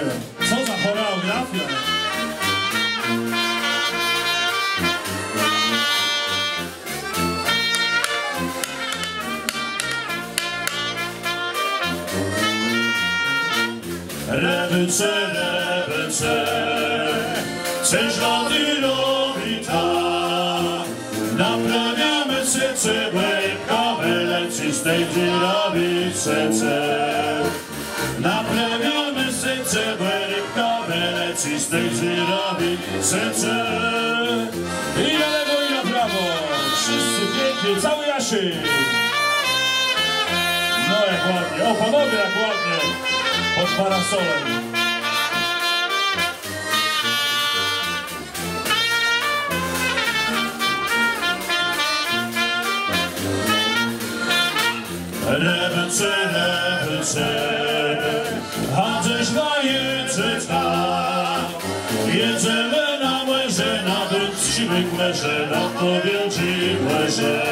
pięknie. Co za choreografia. Rebyce, coś wody robi tak. Naprawiamy cyce, łebkamy leci z tej cyce. Naprawiamy łebkamy leci z tej robi cyce. I na lewo i na prawo, wszyscy pięknie, cały Jasiek. No jak ładnie, o panowie jak ładnie, pod parasolem. Ręce, ręce, siwych łyże, na powielczych łyże.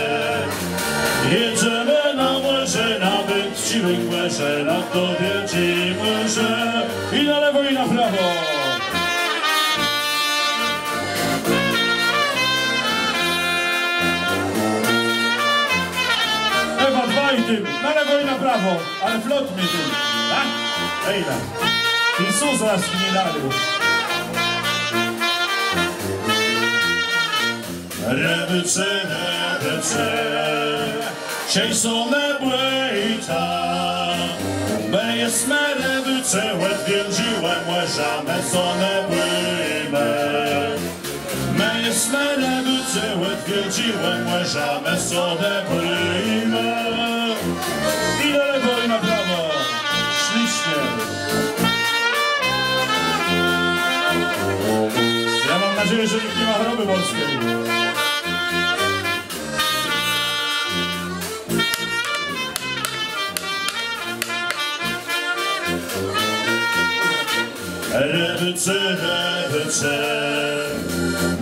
Jedziemy na łyże, na siwych łyże, na powielczych łyże. I na lewo, i na prawo. Ewa, dwa i tym, na lewo i na prawo, ale flot mi tym, tak? Ejla. Jezusa nie dali. Rebyce, rebyce, są nebłe i tam. Me jest me rebyce, łeb więziłem, łeżame są nebłe i me. Jest me rebyce, łeb więziłem, łeżame są nebłe i me. I na lewo, i na prawo, ślicznie. Ja mam nadzieję, że nikt nie ma choroby morskiej. Erebce, erebce,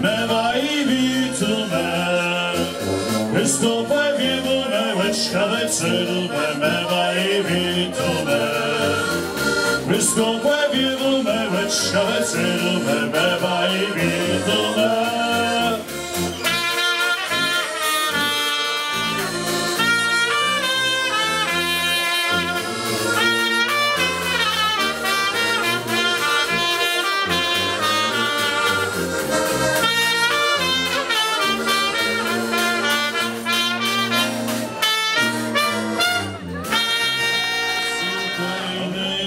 mewaj bitulne, Chrystupe wiebune, łeczkawe cyrulne, mewaj bitulne. Chrystupe wiebune, łeczkawe cyrulne, mewaj bitulne.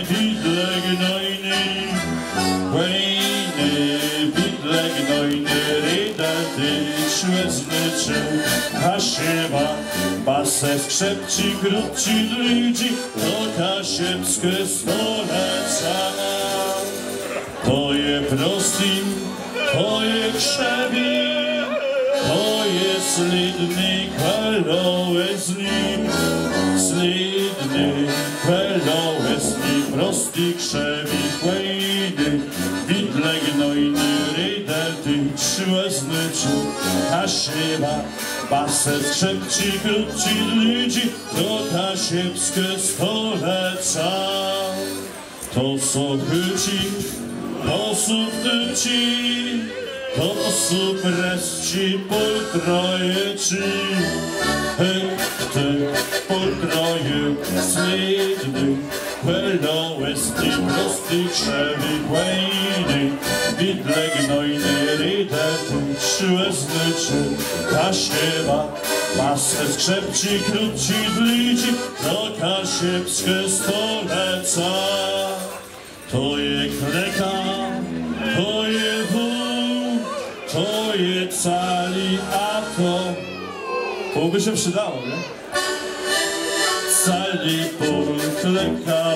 Mewa i witume. Fajny widle gnojny, fajny widle gnojny, rydaty szłeznyczy, a siema, basę skrzepci, grudci ludzi, to kasiepskie stoleca. To je prostim, to je krzewi, to je slidny kalołezny, slidny kalołezny, prosty krzewi chłejny, widle gnojny, rydety, trzłezny czu, a szyba, basę skrzepci, krótci ludzi, to kasiepskie stoleca. To są chyci, to są tyci, to są preszci, poltroje ci. Hek, ty, poltroje, slidny, pelołesty, prosty krzewy, głejny, widle gnojny, rydety, trzłezny czy, kasiewa, masę skrzepci, krótci, blidzi, to kasiepskie stoleca. To je kleka, to je wół, to je cali, a to... Się przydało, nie? Cali pól, kleka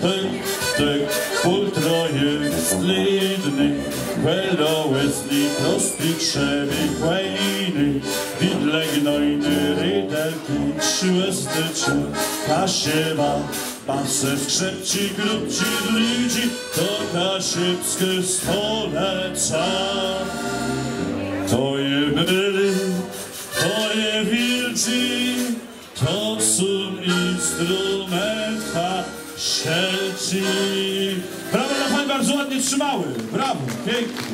tyk, tyk, pól troje slidny, welołezny, prosty krzewy, chłejny, widle gnojny, rydelki, trzyłezny, czy kasiewa, Pasę skrzepci, grubci ludzi, to kasiepskie stoleca. To je byli, to je wilci, to są instrumenta, Szelci. Brawo dla pań, bardzo ładnie trzymały. Brawo, pięknie.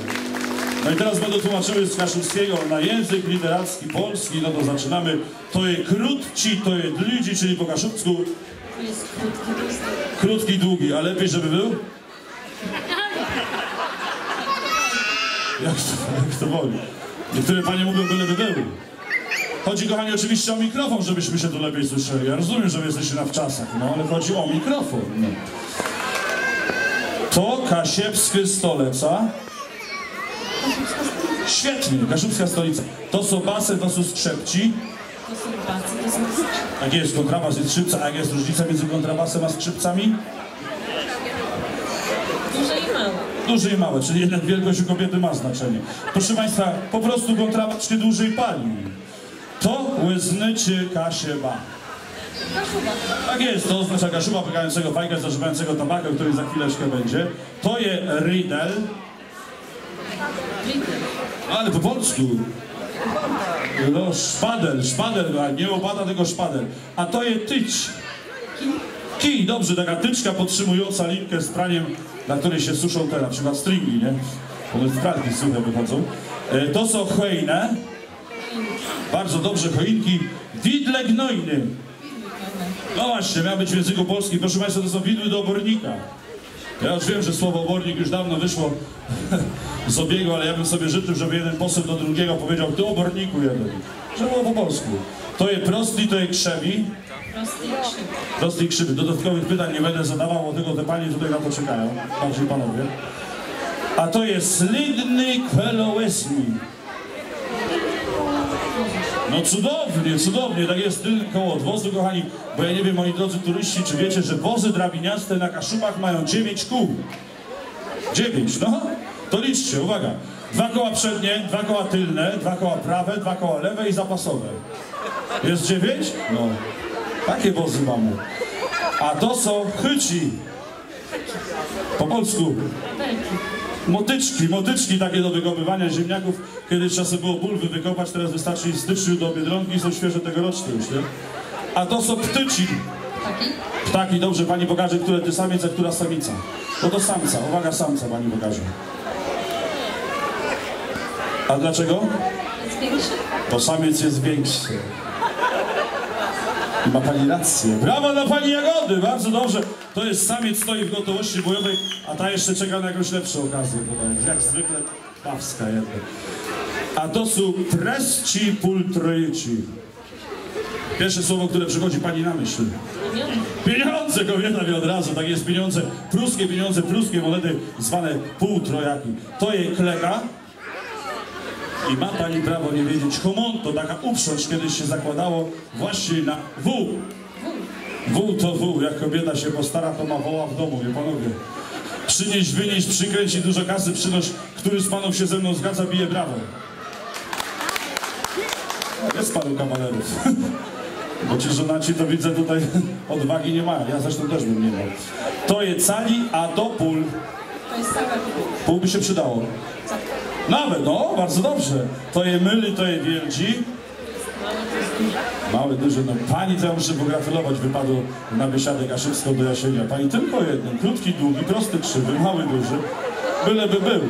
No i teraz będą tłumaczyły z Kaszubskiego na język literacki polski. No to zaczynamy. To jest krótci, to jest ludzi, czyli po kaszubsku To jest krótki, krótki długi. A lepiej, żeby był? Jak to, jak to woli? Niektóre panie mówią, byleby był. Chodzi, kochani, oczywiście o mikrofon, żebyśmy się tu lepiej słyszeli. Ja rozumiem, że wy jesteście na wczasach, no ale chodzi o mikrofon. No. To Kasiepskie Stoleca. Świetnie, Kaszubska stolica. To są basy, to są skrzepci. To są basy, to są Jak jest kontrabas i skrzypca, a jak jest różnica między kontrabasem a skrzypcami? duże i małe. Duże i małe, czyli jednak wielkość u kobiety ma znaczenie. Proszę Państwa, po prostu kontrabas się dłużej pali. To łeznycie kasieba. Kaszuba. Tak jest, to oznacza kaszuba pykającego fajkę, zażywającego tabaku, który za chwileczkę będzie. To je rydel, Widzę. ale po polsku. No, szpadel, szpadel, a nie łopata, tylko szpadel. A to je tyć. Kij, dobrze, taka tyczka podtrzymująca linkę z praniem, na której się suszą te, na przykład stringi, nie? One z pralki suche wychodzą. E, To są choinne. Bardzo dobrze, choinki. Widle gnojny. No właśnie, miał być w języku polskim. Proszę Państwa, to są widły do obornika. Ja już wiem, że słowo obornik już dawno wyszło z obiegu, ale ja bym sobie życzył, żeby jeden poseł do drugiego powiedział, ty oborniku jeden. Żeby było po polsku. To je prosty, to je krzewi. Prosty i krzywy. Dodatkowych pytań nie będę zadawał, bo tylko te panie tutaj na to czekają. Bardziej panowie. A to jest slidny kwelołesni. No cudownie, cudownie, tak jest tylko koło odwozu, kochani, bo ja nie wiem, moi drodzy turyści, czy wiecie, że wozy drabiniaste na Kaszubach mają 9 kół. 9, no, to liczcie, uwaga. Dwa koła przednie, dwa koła tylne, dwa koła prawe, dwa koła lewe i zapasowe. Jest 9? No, takie wozy mamy. A to są chyci. Po polsku. Motyczki, motyczki takie do wykopywania ziemniaków. Kiedyś trzeba sobie było bulwy wykopać, teraz wystarczy w styczniu do Biedronki i są świeże tegoroczne już, nie? A to są ptyci. Taki? Ptaki, dobrze, pani pokaże, które ty samiec, a która samica. No to samca, uwaga, samca pani pokaże. A dlaczego? Jest większy? Bo samiec jest większy. Ma pani rację. Brawo dla pani Jagody, bardzo dobrze. To jest samiec, stoi w gotowości bojowej, a ta jeszcze czeka na jakąś lepszą okazję. Jak zwykle pawska jedna. A to są presci pultryci. Pierwsze słowo, które przychodzi pani na myśl. Pieniądze, kobieta wie od razu, tak jest pieniądze, pruskie pieniądze, pruskie monety, zwane półtrojaki. To jej klega i ma pani prawo nie wiedzieć. Homon to taka uprząż kiedyś się zakładało właśnie na W. W to W, jak kobieta się postara, to ma woła w domu, wie panowie. Przynieś, wynieś, przykręć i dużo kasy przynoś, który z panów się ze mną zgadza, bije brawo. Jest paru kawalerów. Bo ci żonaci to widzę tutaj odwagi nie mają. Ja zresztą też bym nie miał. To je cali, a do pól. To jest cała Pół by się przydało. Nawet, no, bardzo dobrze. To je myli, to je wielci. Mały, duży, no pani to ja muszę pogratulować, wypadło na biesiadę kaszybską do jasienia. Pani tylko jeden, krótki, długi, prosty, krzywy, mały, duży. Byleby był.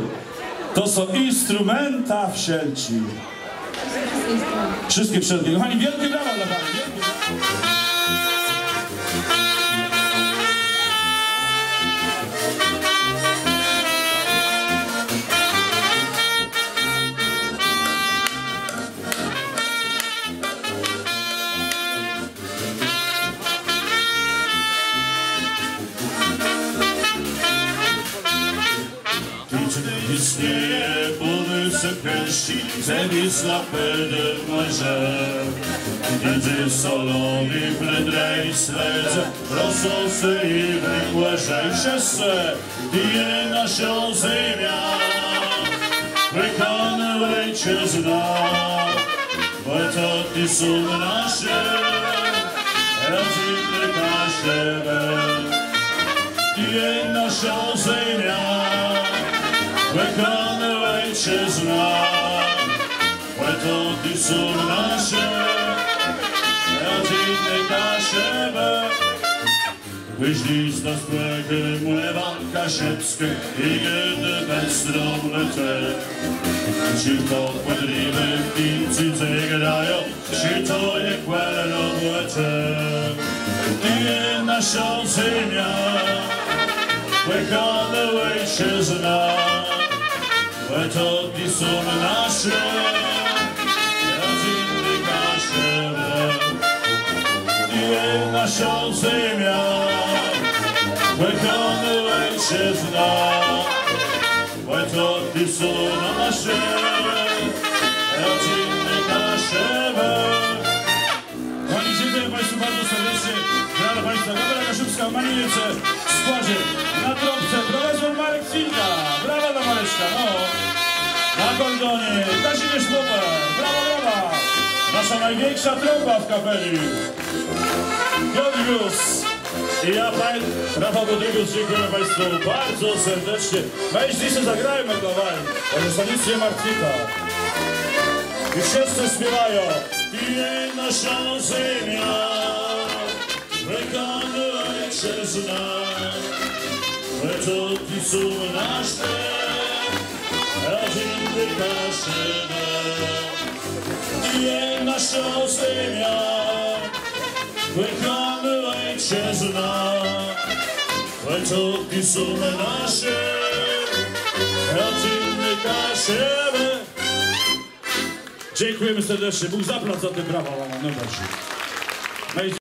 To są instrumenta wszystkie instrumenty. Wszystkie wszelkie. Kochani, wielkie brawa dla pani. Pomysł kręści, zewisła pedy w morze. Między solony pledrej sledze, rosą sy i wygłężejsze se, je naszą ziemia. Wykonujcie znak, bo to ty są nasze, rodziny każdego. Je naszą ziemia. Znak, metody są nasze, rodziny nasze. Wyślij z nas płechy mływanka siebskie i gdy bez strony te. Ci to podriwy i cice grają, ci to je kwelo młete. Nie nasza ziemia, łekane ojczyzna, Metodi są nasze, rodziny nasze. Nie nasza ziemia, łekane ojczyzna, Metodi są nasze, rodziny nasze. Pani, dziękuję Państwu bardzo serdecznie. Proszę Państwa, Gabriela Kaszubska Maniece w składzie na trąbce profesor Marek Cinka. Mareczka, no. Na kondonie Kazimierz Popę. Brawa, brawa. Nasza największa trąba w kapeli. Piotr Gus. I ja, pan Rafał Bodrygus, dziękuję Państwu bardzo serdecznie. Weź dzisiaj zagrajmy kawałek. Może to nic nie martwita. I wszyscy śpiewają. Nie nasza ziemia, łekane ojczyzna, Metodi są nasze, rodziny nasze. Nie nasza ziemia, łekane ojczyzna, Metodi są nasze, rodziny nasze. Dziękujemy serdecznie. Bóg zapłać za te brawa. No dobrze.